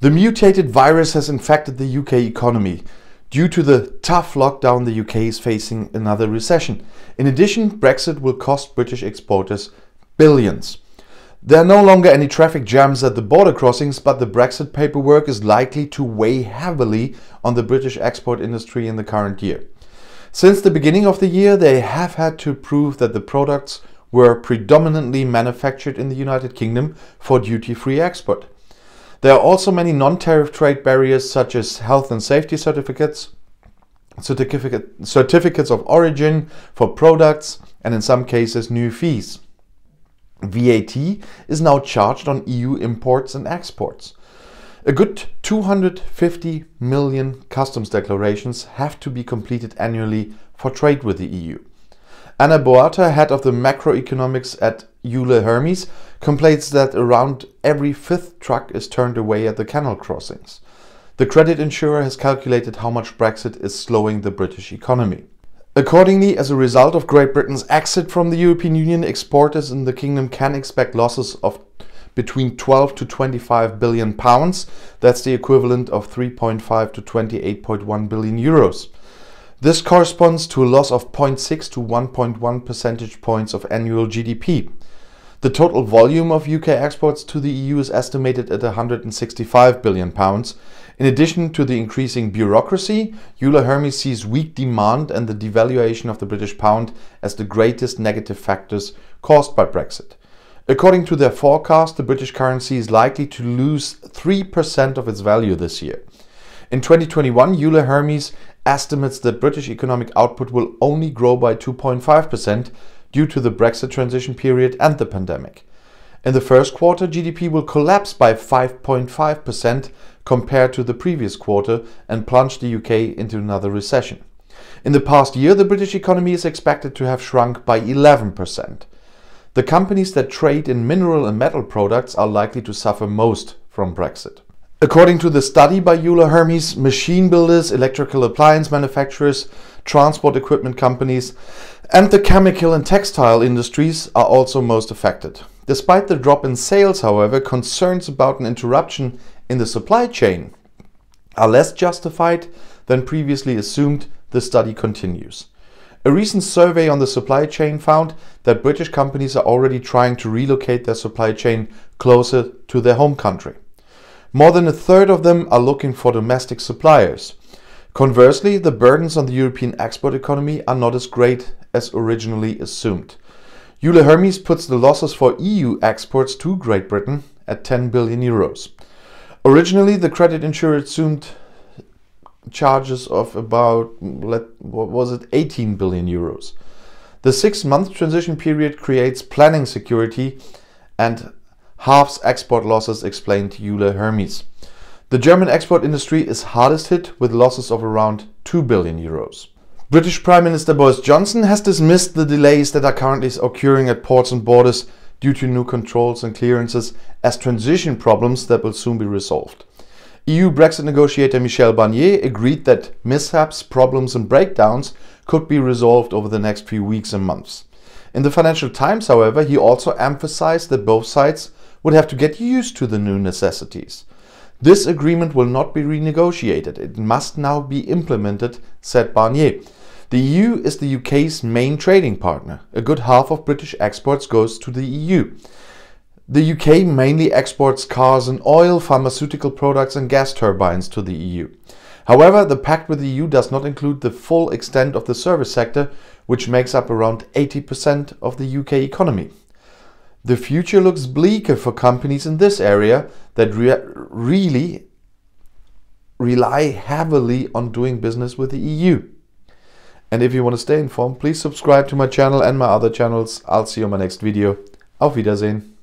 The mutated virus has infected the UK economy. Due to the tough lockdown, the UK is facing another recession. In addition, Brexit will cost British exporters billions. There are no longer any traffic jams at the border crossings, but the Brexit paperwork is likely to weigh heavily on the British export industry in the current year. Since the beginning of the year, they have had to prove that the products were predominantly manufactured in the United Kingdom for duty free export. There are also many non-tariff trade barriers such as health and safety certificates, certificate, certificates of origin for products, and in some cases new fees. VAT is now charged on EU imports and exports. A good 250 million customs declarations have to be completed annually for trade with the EU. Ana Boata, head of the macroeconomics at Euler Hermes, complains that around every fifth truck is turned away at the canal crossings. The credit insurer has calculated how much Brexit is slowing the British economy. Accordingly, as a result of Great Britain's exit from the European Union, exporters in the kingdom can expect losses of between 12 to 25 billion pounds. That's the equivalent of 3.5 to 28.1 billion euros. This corresponds to a loss of 0.6 to 1.1 percentage points of annual GDP. The total volume of UK exports to the EU is estimated at 165 billion pounds. In addition to the increasing bureaucracy, Euler Hermes sees weak demand and the devaluation of the British pound as the greatest negative factors caused by Brexit. According to their forecast, the British currency is likely to lose 3% of its value this year. In 2021, Euler Hermes estimates that British economic output will only grow by 2.5% due to the Brexit transition period and the pandemic. In the first quarter, GDP will collapse by 5.5% compared to the previous quarter and plunge the UK into another recession. In the past year, the British economy is expected to have shrunk by 11%. The companies that trade in mineral and metal products are likely to suffer most from Brexit. According to the study by Euler Hermes, machine builders, electrical appliance manufacturers, transport equipment companies, and the chemical and textile industries are also most affected. Despite the drop in sales, however, concerns about an interruption in the supply chain are less justified than previously assumed, the study continues. A recent survey on the supply chain found that British companies are already trying to relocate their supply chain closer to their home country. More than a third of them are looking for domestic suppliers. Conversely, the burdens on the European export economy are not as great as originally assumed. Euler Hermes puts the losses for EU exports to Great Britain at 10 billion euros. Originally, the credit insurer assumed charges of about, what was it, 18 billion euros. The six month transition period creates planning security and halves export losses, explained Euler Hermes. The German export industry is hardest hit with losses of around 2 billion euros. British Prime Minister Boris Johnson has dismissed the delays that are currently occurring at ports and borders due to new controls and clearances as transition problems that will soon be resolved. EU Brexit negotiator Michel Barnier agreed that mishaps, problems, and breakdowns could be resolved over the next few weeks and months. In the Financial Times, however, he also emphasized that both sides would have to get used to the new necessities. This agreement will not be renegotiated. It must now be implemented, said Barnier. The EU is the UK's main trading partner. A good half of British exports goes to the EU. The UK mainly exports cars and oil, pharmaceutical products and gas turbines to the EU. However, the pact with the EU does not include the full extent of the service sector, which makes up around 80% of the UK economy. The future looks bleaker for companies in this area that re really rely heavily on doing business with the EU. And if you want to stay informed, please subscribe to my channel and my other channels. I'll see you in my next video. Auf Wiedersehen.